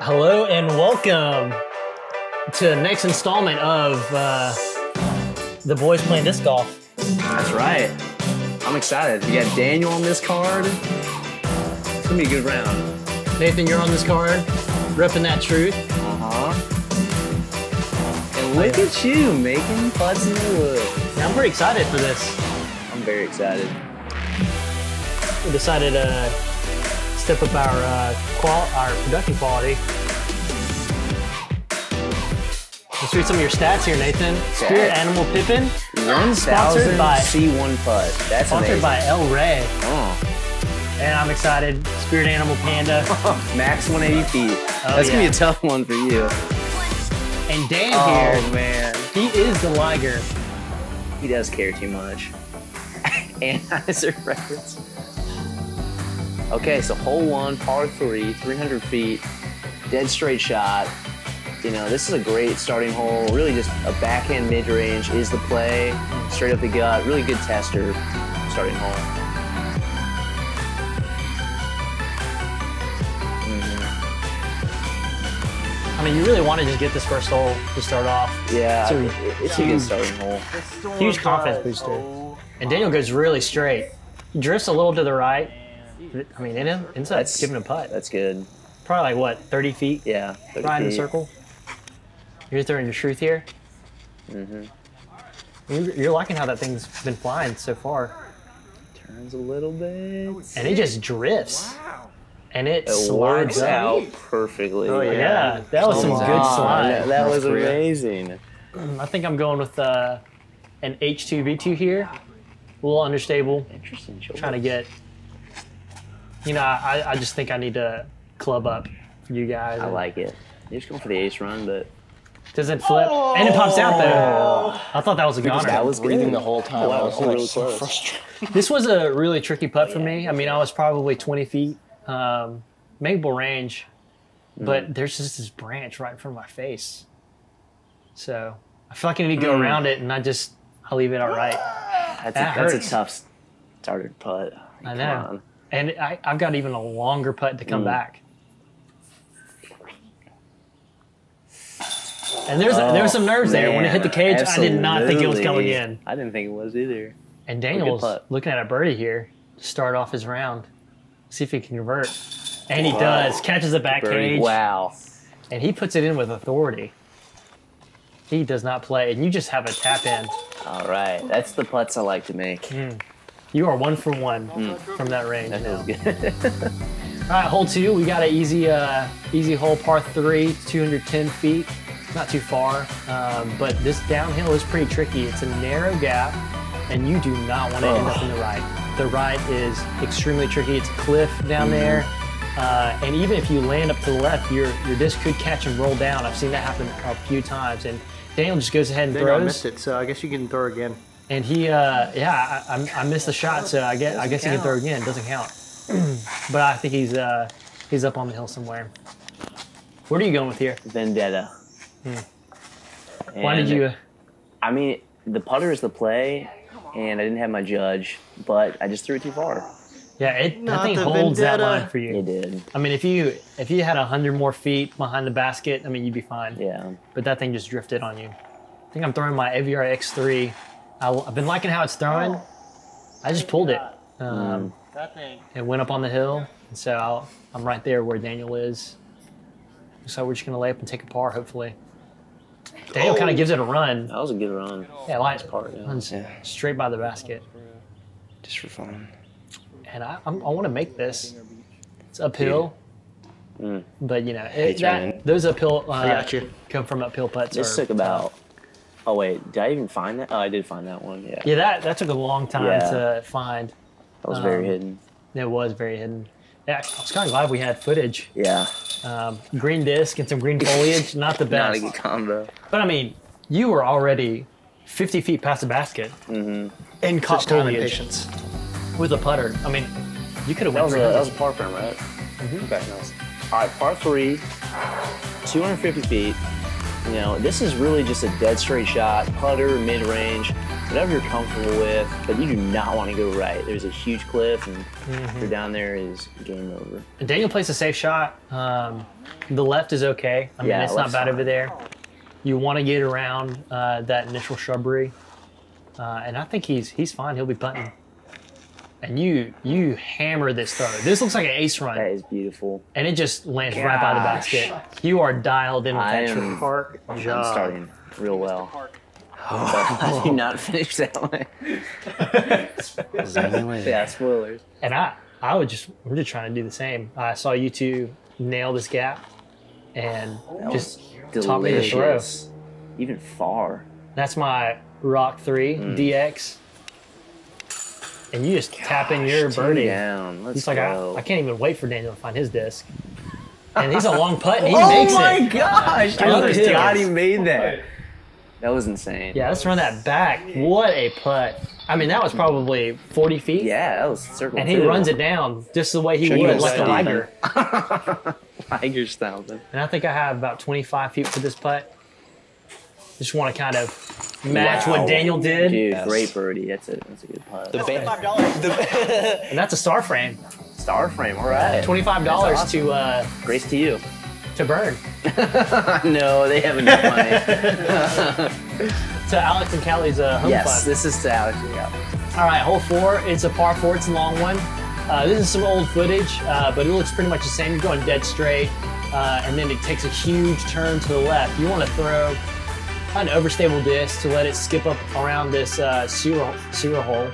Hello and welcome to the next installment of uh, the boys playing disc golf. That's right. I'm excited. We got Daniel on this card. It's gonna be a good round. Nathan, you're on this card, repping that truth. Uh huh. And look at you making putts in the wood. I'm pretty excited for this. I'm very excited. We decided to step up our uh, qual- our production quality. Let's read some of your stats here, Nathan. Spirit. Animal Pippin, One Sponsored by- C1 putt. That's sponsored amazing. by El Rey. Oh. And I'm excited. Spirit Animal Panda. Max 180 feet. Oh, That's gonna be a tough one for you. And Dan Oh here, man, he is the Liger. he does care too much. Anheuser reference. Okay, so hole one, par three, 300 feet, dead straight shot. You know, this is a great starting hole. Really, just a backhand mid range is the play. Straight up the gut. Really good tester starting hole. Mm-hmm. I mean, you really want to just get this first hole to start off. Yeah, So it's a good starting hole. Huge confidence booster. And Daniel goes really straight. Drifts a little to the right. I mean, in him, inside, That's- giving a putt. That's good. Probably like what, 30 feet? Yeah. 30 Right in the circle. You're throwing your truth here. Mm-hmm. You're, you're liking how that thing's been flying so far. Turns a little bit. And it just drifts. Wow. And it, It slides works up. out perfectly. Oh, yeah. that was some Come good on, slide. That, that was Korea. amazing. I think I'm going with uh, an H2V2 here. A little understable. Interesting choice. Trying to get, you know, I, I just think I need to club up for you guys. I like it. You're just going for the ace run, but Does it flip? And it pops out though. I thought that was a goner. I was breathing the whole time. Oh, I that was was like really so close. frustrated. This was a really tricky putt for me. I mean, I was probably 20 feet, um, makeable range, but there's just this branch right in front of my face. So I feel like I need to go around it, and I just I'll leave it all right. That's, That a, that's a tough started putt. I Come know. on. And I, I've got even a longer putt to come Mm. back. And there's there's some nerves there. When it hit the cage, I did not think it was coming in. I didn't think it was either. And Daniel's looking at a birdie here to start off his round. See if he can convert. And he does. Catches the back Birdie. cage. Wow. And he puts it in with authority. He does not play. And you just have a tap in. All right. That's the putts I like to make. You are one for one from that range. That now. good. All right, hole two. We got an easy, uh, easy hole, par three, 210 feet. Not too far, um, but this downhill is pretty tricky. It's a narrow gap, and you do not want to end up in the right. The right is extremely tricky. It's a cliff down there, uh, and even if you land up to the left, your your disc could catch and roll down. I've seen that happen a few times, and Daniel just goes ahead and Daniel throws. missed it, so I guess you can throw again. And he, uh, yeah, I, I, I missed the shot, so I guess I guess he can throw again. It doesn't count. but I think he's uh, he's up on the hill somewhere. Where are you going with here? Vendetta. Why did you? uh, I mean, the putter is the play, and I didn't have my judge, but I just threw it too far. Yeah, it, that Not thing the holds that line for you. It did. I mean, if you if you had hundred more feet behind the basket, I mean, you'd be fine. Yeah. But that thing just drifted on you. I think I'm throwing my AVR X3. I, have been liking how it's throwing. I just pulled it. Um, That thing. It went up on the hill, and so I'll, I'm right there where Daniel is. So we're just gonna lay up and take a par, hopefully. Daniel kind of gives it a run. That was a good run. Yeah, like part, yeah. runs Yeah. straight by the basket. Just for fun. And I, I'm, I want to make this. It's uphill, Mm. but you know it, that, those uphill uh, I got you. come from uphill putts. This are took about. Oh wait, did I even find that? Oh, I did find that one. Yeah. Yeah, that that took a long time Yeah. to find. That was very um, hidden. It was very hidden. Yeah, I was kind of glad we had footage. Yeah. Um, green disc and some green foliage, not the best. Not best. a good combo. But I mean, you were already 50 feet past the basket Mm-hmm. and caught Such time and foliage patience. with a putter. I mean, you could have That went was a for that was a par frame, right? Mm-hmm. Okay, nice. All right, par three, 250 feet. You know, this is really just a dead straight shot, putter, mid range. whatever you're comfortable with, but you do not want to go right. There's a huge cliff, and Mm-hmm. if you're down there, is game over. Daniel plays a safe shot. Um, the left is okay. I mean, Yeah, it's not bad over there. You want to get around uh, that initial shrubbery, uh, and I think he's he's fine. He'll be putting. And you you hammer this throw. This looks like an ace run, That is beautiful. and it just lands right by the basket. You are dialed in with I that am- trick. Park I'm job. starting real well. But I do not finish that way. Yeah, spoilers. And I I would just we're just trying to do the same. I saw you two nail this gap, and That just was taught me to throw. Even far. That's my Roc3 Mm. DX. And you just tap in your birdie. down. Let's He's like, I, go. I can't even wait for Daniel to find his disc. And he's a long putt and he oh makes it. Oh my gosh! I love I his forgot he made that. That was insane. Yeah, let's run that back. What a putt. I mean, that was probably 40 feet. Yeah, that was circle. And he two. runs it down just the way he Check would, his like a ID. Liger. Tiger style. then. And I think I have about 25 feet for this putt. Just want to kind of match Wow. what Daniel did. Dude, Yes. great birdie. That's a that's a good putt. The band. The, And that's a star frame. Star frame. All right. $25 awesome. to uh, Grace to you. to burn. no, they have enough money. To Alex and Kelly's uh, home yes, fund. this is to Alex. and Yeah. All right, hole four. It's a par four. It's a long one. Uh, this is some old footage, uh, but it looks pretty much the same. You're going dead straight, uh, and then it takes a huge turn to the left. You want to throw an overstable disc to let it skip up around this uh, sewer, sewer hole.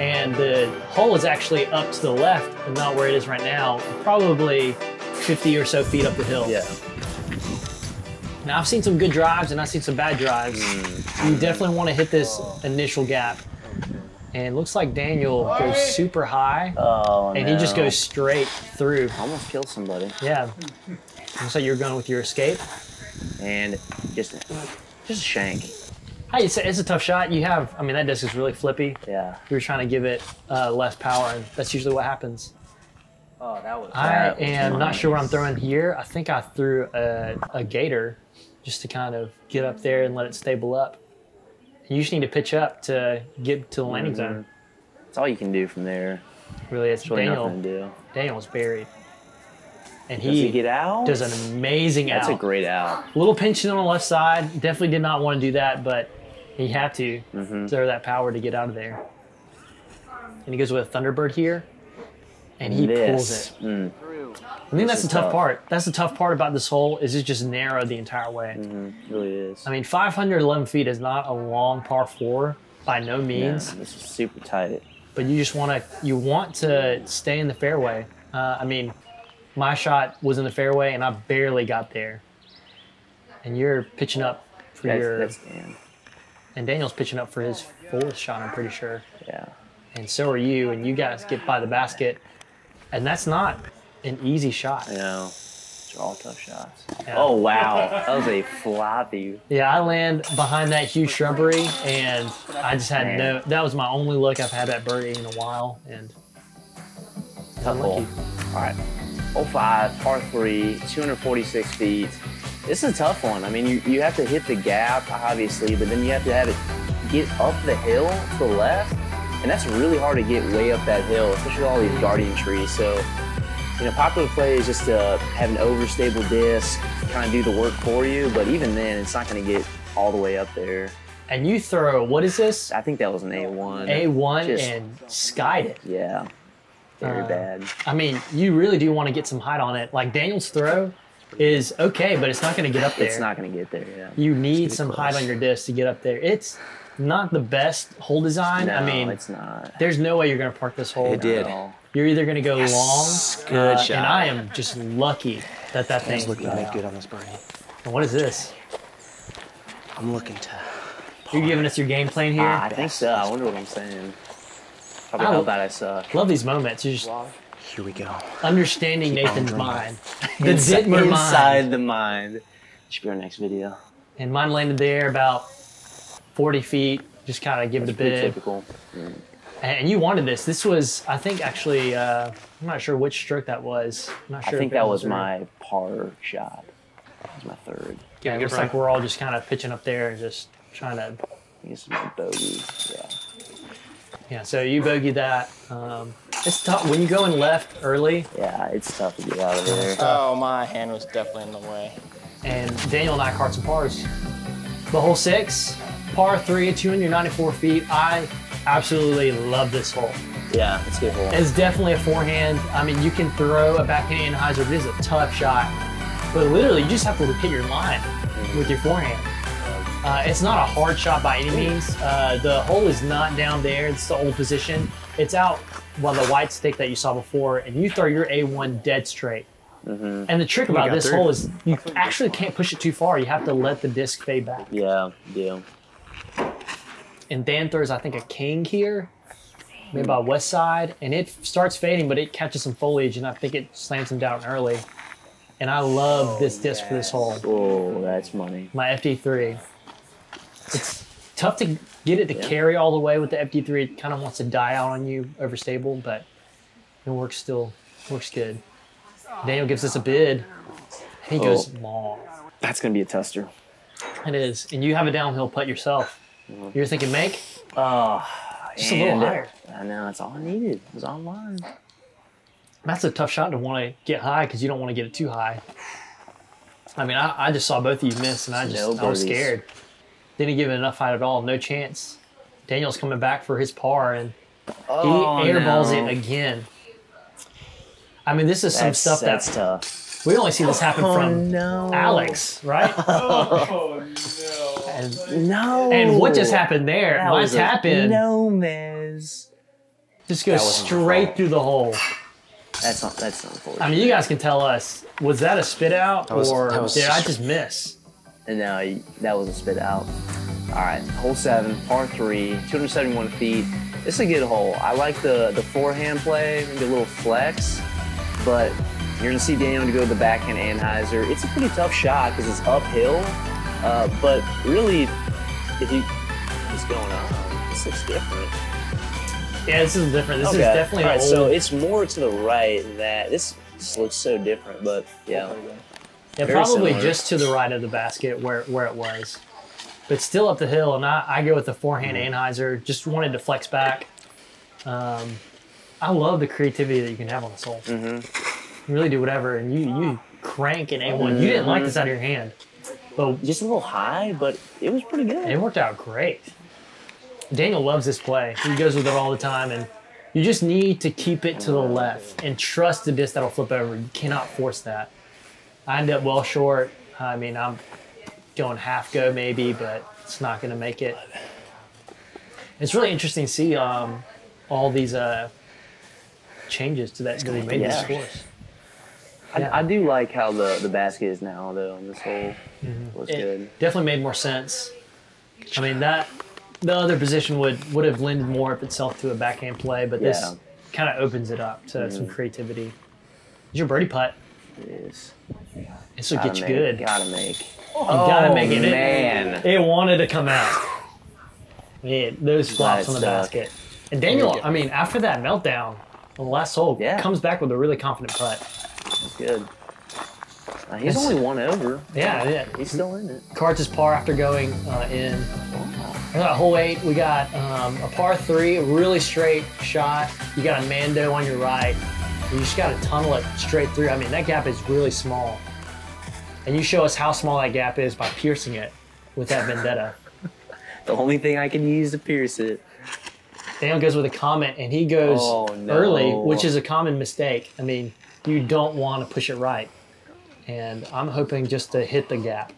And the hole is actually up to the left and not where it is right now, probably 50 or so feet up the hill. Yeah. Now, I've seen some good drives and I've seen some bad drives. You definitely want to hit this initial gap. And it looks like Daniel goes super high Oh and he just goes straight through. almost killed somebody Yeah. Looks like you're going with your escape. and just just a shank. Hey, it's a, it's a tough shot. You have, I mean, that disc is really flippy. Yeah. You're trying to give it uh, less power, and that's usually what happens. Oh, that was. I am not sure what I'm throwing here. I think I threw a, a gator just to kind of get up there and let it stable up. You just need to pitch up to get to the landing zone. That's all you can do from there. Really, it's really Daniel. nothing to do. Daniel's baried, and Does he he get out? does an amazing That's out. a great out. A little pinching on the left side. Definitely did not want to do that, but he had to Mm-hmm. throw that power to get out of there. And he goes with a Thunderbird here, and he pulls it. Mm, I think This that's the tough, tough. part. That's the tough part about this hole is it's just narrow the entire way. mm, really is. I mean, 511 feet is not a long par four by no yeah, means, this is super tight. but you just want to you want to stay in the fairway. Uh, I mean, my shot was in the fairway and I barely got there, and you're pitching up for That's, your that's Dan. and Daniel's pitching up for his fourth shot. I'm pretty sure, Yeah. and so are you. And you guys get by the basket, and that's not an easy shot. I know. These are all tough shots. Yeah. Oh wow, that was a floppy. Yeah, I land behind that huge shrubbery, and I just had Man. no. That was my only look I've had at birdie in a while, and Tough hole. unlucky. All right. Hole five, par three, 246 feet. This is a tough one. I mean, you, you have to hit the gap, obviously, but then you have to have it get up the hill to the left. And that's really hard to get way up that hill, especially with all these guardian trees. So, you know, popular play is just to have an overstable disc, kind of do the work for you. But even then, it's not going to get all the way up there. and you throw what is this? I think that was an A1. A one Just- and skied it. Yeah. Very Uh, bad. I mean, you really do want to get some height on it. Like Daniel's throw is okay, but it's not going to get up there. It's not going to get there, yeah. You need some close. height on your disc to get up there. It's not the best hole design. No, I mean, it's not. there's no way you're going to park this hole. It did. Not at all. You're either going to go long, Good uh, shot. and I am just lucky that that thing He's looking to make out. good on this birdie. And what is this? I'm looking to. You're giving us your game plan here. Ah, I think so. I wonder what I'm saying. Probably I how would- bad I suck. Love these moments. You're just Here we go. understanding Keep Nathan's mind. The Inside, Dittmer inside mind. the mind. Should be our next video. And mine landed there about 40 feet. Just kind of give it a It's pretty bit. typical. And you wanted this. This was, I think, actually, uh, I'm not sure which stroke that was. I'm not I sure. think that was or- my par shot. That was my third. Yeah, it looks like we're all just kind of pitching up there and just trying to think this is my bogey. Yeah. Yeah, so you bogey that. Um, it's tough when you go in left early, Yeah, it's tough to get out of there. Oh, my hand was definitely in the way. and Daniel and I caught some pars. The hole six, par three at 294 feet. I absolutely love this hole. Yeah, it's a good hole. It's definitely a forehand. I mean, you can throw a backhand anhyzer, but it is a tough shot. But literally, you just have to hit your line with your forehand. Uh, it's not a hard shot by any means. Uh, the hole is not down there. It's the old position. It's out well the white stick that you saw before, and you throw your A1 dead straight. And the trick about this through. hole is you actually can't push it too far. You have to let the disc fade back. Yeah, yeah. And Dan throws, I think, a king here, made by Westside, and it starts fading, but it catches some foliage, and I think it slams him down early. And I love this disc for this hole. Oh, that's money. My FD3. It's tough to get it to Yeah. carry all the way with the FD3. It kind of wants to die out on you over stable, but it works still. Works good. Daniel gives us a bid. He goes Oh. long. That's gonna be a tester. It is. And you have a downhill putt yourself. Mm-hmm. You're thinking make? Oh, Just a little higher. I know. That's all I needed. It was online. That's a tough shot to want to get high because you don't want to get it too high. I mean, I, I just saw both of you miss, and I just No I was scared. Didn't give it enough fight at all. No chance. Daniel's coming back for his par, and he Oh, airballs no. it again. I mean, this is some That's, stuff that's that tough. we only see this happen Oh from no, Alex, right? Oh, no. and, No. and what just happened there? That a tap in just goes straight through the hole. That's not. That's unfortunate. I mean, you guys can tell us was that a spit out was- or was- did I just miss? And now y- that was a spit out. All right, hole seven, par three, 271 feet. This is a good hole. I like the the forehand play, maybe a little flex, but you're gonna see Daniel to go to the backhand anhyzer. It's a pretty tough shot because it's uphill, uh, but really, if you what's going on? This looks different. Yeah, this is different. This okay, is definitely all right. an So it's more to the right that. This looks so different, but yeah. Yeah, Very probably similar. just to the right of the basket where where it was, but still up the hill. And I, I go with the forehand Mm-hmm. anhyzer. Just wanted to flex back. Um, I love the creativity that you can have on this hole. Mm-hmm. You really do whatever, and you you crank an A one. You didn't like Mm-hmm. this out of your hand, but Just a little high, but it was pretty good. it worked out great. Daniel loves this play. He goes with it all the time, and you just need to keep it to the left and trust the disc that'll flip over. You cannot force that. I end up well short. I mean, I'm going half go maybe, but it's not going to make it. It's really interesting to see um, all these uh, changes to that they made Yeah. these scores. I, Yeah. I do like how the, the basket is now though on this hole. Looks It good. definitely made more sense. I mean that the other position would would have lended more of itself to a backhand play, but this Yeah. Mm-hmm. kind of opens it up to some creativity. Is your birdie putt? It is. This will get you make, good. You Gotta make. gotta make it. It- man. It, wanted to come out. Man, those flops it on the stuck. basket. And Daniel, I mean, after that meltdown on the last hole, Yeah. comes back with a really confident putt. It's good. Uh, he's only one over. Yeah, yeah. He's still in it. Cards his par after going uh, in. We got hole eight. We got um, a par three, a really straight shot. You got a Mando on your right. You just got to tunnel it straight through. I mean, that gap is really small. And you show us how small that gap is by piercing it with that Vendetta. The only thing I can use to pierce it. Daniel goes with a comment, and he goes Oh, no. early, which is a common mistake. I mean, you don't want to push it right. And I'm hoping just to hit the gap.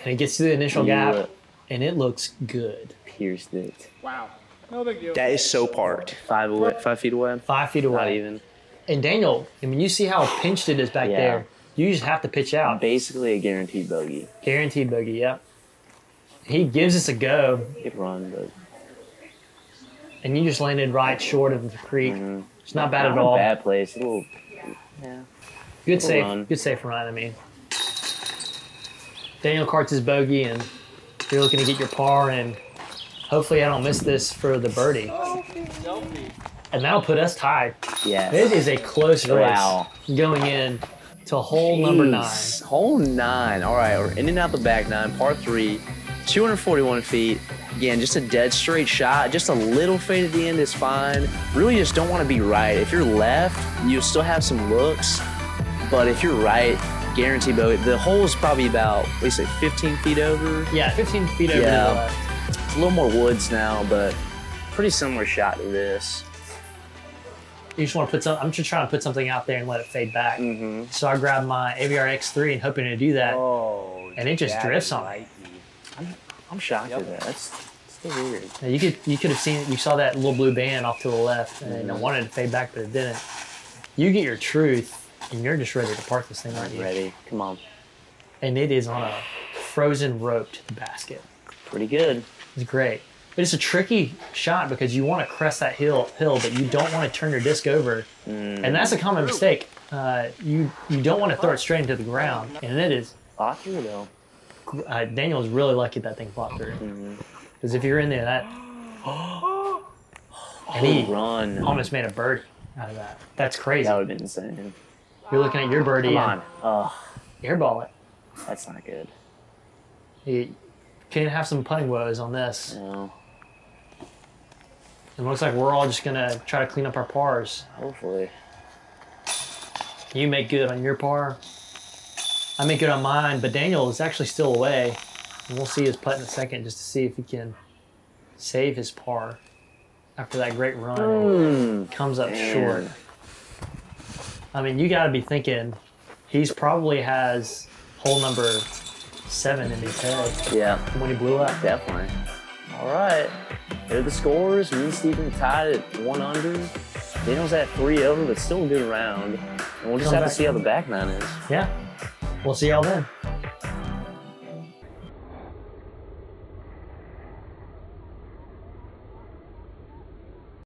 And he gets to the initial You, gap, and it looks good. Pierced it. Wow. No big deal. That is so parked. Five away. Five feet away. Five feet away. Not away. even. And Daniel, I mean, you see how pinched it is back Yeah. there. You just have to pitch out. Basically a guaranteed bogey. Guaranteed bogey, yep. He gives us a go, Good run, but and you just landed right short of the creek. Mhm. It's not bad at not a all. bad place. A little. Yeah. Good Good save. run. Good save from Ryan, I mean. Daniel carts his bogey, and you're looking to get your par, and hopefully I don't miss this for the birdie. And that'll put us tied. Yeah. It is a close race Wow. going in. to hole number nine. Hole nine. All right, we're in and out the back nine, par three, 241 feet. Again, just a dead straight shot. Just a little fade at the end is fine. Really just don't want to be right. If you're left, you still have some looks. But if you're right, guarantee bogey. The hole is probably about, what do you say, 15 feet over? Yeah, 15 feet over Yeah. to the left. It's a little more woods now, but pretty similar shot to this. You just want to put some. I'm just trying to put something out there and let it fade back. Mm-hmm. So I grabbed my AVR X3 and hoping to do that. Oh, And it just drifts on like- I'm, I'm shocked at that. That's so weird. Now, you could you could have seen it. you saw that little blue band off to the left, and I Mhm. wanted to fade back, but it didn't. You get your truth, and you're just ready to park this thing, aren't you? Ready? Come on. And it is on a frozen rope to the basket. Pretty good. It's great. But it's a tricky shot because you want to crest that hill, hill, but you don't want to turn your disc over, Mm. and that's a common mistake. Uh, you you don't want to throw it straight into the ground, and it is. Fought through though. Uh, Daniel was really lucky that thing fought through. Because if you're in there, that and he Run. almost made a birdie out of that. That's crazy. That would have been insane. You're looking at your birdie Come on. Oh, airball it. that's not good. You can't have some putting woes on this. No. It looks like we're all just gonna try to clean up our pars. Hopefully. You make good on your par. I make good on mine, but Daniel is actually still away. And we'll see his putt in a second just to see if he can save his par after that great run. Mm. Comes up Man. short. I mean, you got to be thinking he's probably has hole number seven in his head Yeah, when he blew up. definitely. All right. Here are the scores. Me and Steven tied at one under. Daniel's at three over, but still a good round. And we'll just Come have to see how the back nine is. Yeah. We'll see y'all then.